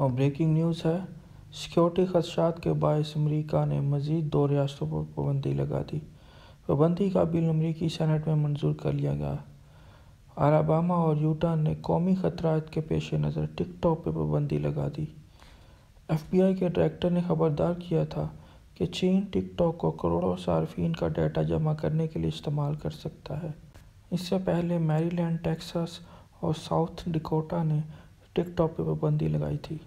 और breaking news है security खदशात के बायस अमरीका ने मज़ीद दो रियासतों पर पाबंदी लगा दी। पाबंदी का बिल अमरीकी सेनेट में मंजूर कर लिया गया। अलाबामा और यूटा ने कौमी खतरात के पेश नज़र टिकटॉक पर पाबंदी लगा दी। एफबीआई के डायरेक्टर ने खबरदार किया था कि चीन टिकटॉक को करोड़ों सार्फिन का डाटा जमा करने के लिए इस्तेमाल कर सकता है। इससे पहले मैरीलैंड, टेक्सास और साउथ डिकोटा ने टिकटॉक पर पाबंदी लगाई थी।